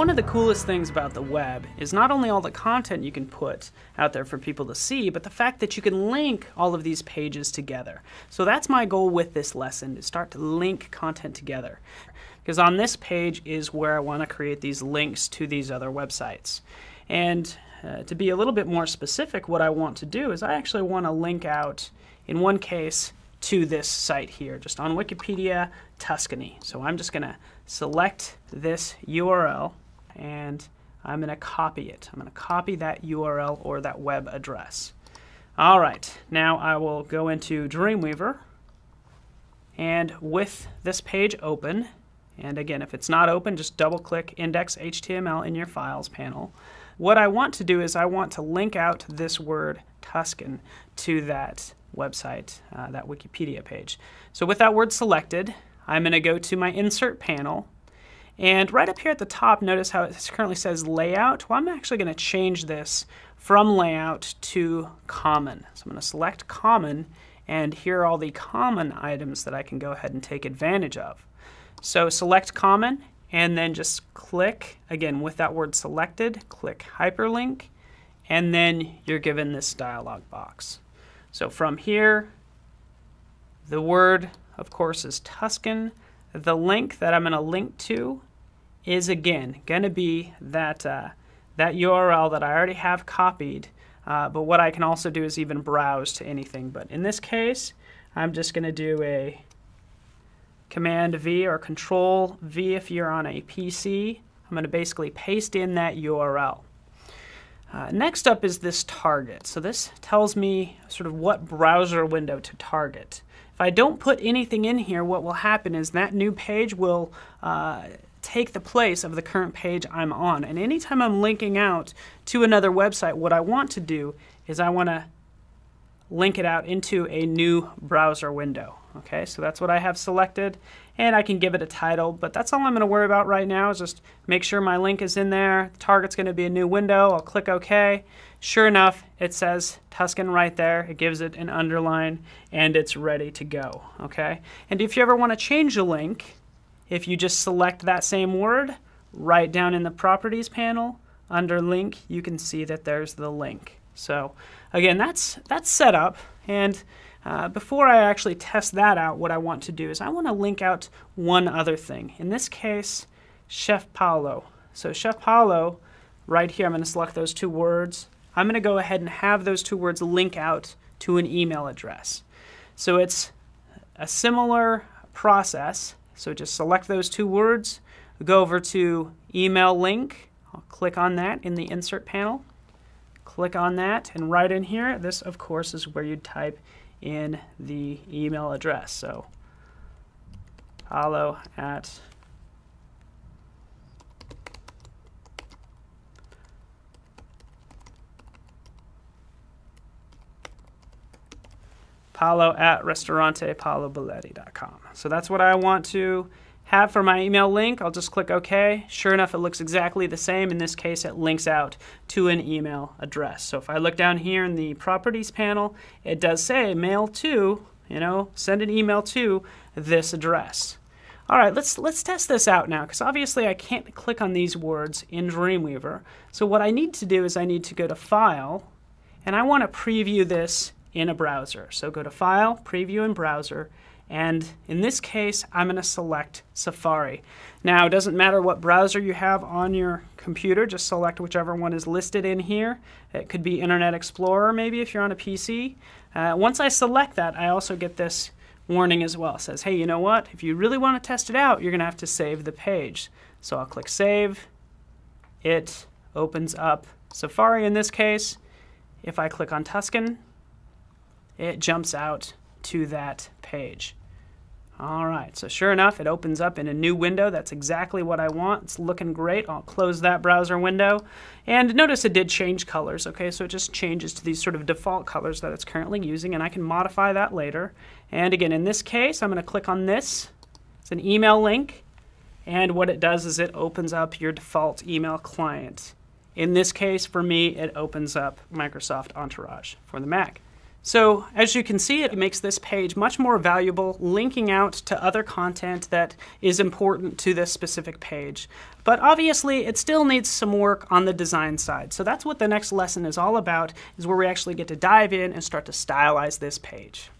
one of the coolest things about the web is not only all the content you can put out there for people to see, but the fact that you can link all of these pages together. So that's my goal with this lesson, to start to link content together. Because on this page is where I want to create these links to these other websites. And uh, to be a little bit more specific, what I want to do is I actually want to link out, in one case, to this site here, just on Wikipedia Tuscany. So I'm just going to select this URL and I'm going to copy it. I'm going to copy that URL or that web address. All right, now I will go into Dreamweaver and with this page open, and again, if it's not open, just double click index.html in your files panel. What I want to do is I want to link out this word Tuscan to that website, uh, that Wikipedia page. So with that word selected, I'm going to go to my insert panel and right up here at the top, notice how it currently says layout. Well, I'm actually going to change this from layout to common. So I'm going to select common, and here are all the common items that I can go ahead and take advantage of. So select common, and then just click, again, with that word selected, click hyperlink, and then you're given this dialog box. So from here, the word, of course, is Tuscan. The link that I'm going to link to is again going to be that, uh, that URL that I already have copied. Uh, but what I can also do is even browse to anything. But in this case, I'm just going to do a Command V or Control V if you're on a PC. I'm going to basically paste in that URL. Uh, next up is this target. So this tells me sort of what browser window to target. If I don't put anything in here, what will happen is that new page will uh, take the place of the current page I'm on. And anytime I'm linking out to another website, what I want to do is I want to link it out into a new browser window. Okay, so that's what I have selected, and I can give it a title, but that's all I'm going to worry about right now is just make sure my link is in there. The target's going to be a new window. I'll click OK. Sure enough, it says Tuscan right there. It gives it an underline, and it's ready to go. Okay, and if you ever want to change a link, if you just select that same word, right down in the Properties panel, under Link, you can see that there's the link. So again, that's, that's set up. And uh, before I actually test that out, what I want to do is I want to link out one other thing. In this case, Chef Paolo. So Chef Paolo, right here, I'm going to select those two words. I'm going to go ahead and have those two words link out to an email address. So it's a similar process, so just select those two words, go over to email link. I'll click on that in the insert panel. Click on that and right in here, this of course is where you type in the email address. So Paolo at Paolo at. So that's what I want to have for my email link. I'll just click OK. Sure enough, it looks exactly the same. In this case, it links out to an email address. So if I look down here in the properties panel, it does say mail to, you know, send an email to this address. All right, let's let's test this out now because obviously I can't click on these words in Dreamweaver. So what I need to do is I need to go to File, and I want to preview this in a browser. So go to File, Preview in Browser, and in this case, I'm going to select Safari. Now, it doesn't matter what browser you have on your computer, just select whichever one is listed in here. It could be Internet Explorer, maybe, if you're on a PC. Uh, once I select that, I also get this warning as well. It says, hey, you know what? If you really want to test it out, you're going to have to save the page. So I'll click Save. It opens up Safari in this case. If I click on Tuscan, it jumps out to that page. All right, so sure enough, it opens up in a new window. That's exactly what I want. It's looking great. I'll close that browser window. And notice it did change colors, okay? So it just changes to these sort of default colors that it's currently using, and I can modify that later. And again, in this case, I'm going to click on this. It's an email link, and what it does is it opens up your default email client. In this case, for me, it opens up Microsoft Entourage for the Mac. So as you can see, it makes this page much more valuable, linking out to other content that is important to this specific page. But obviously, it still needs some work on the design side. So that's what the next lesson is all about, is where we actually get to dive in and start to stylize this page.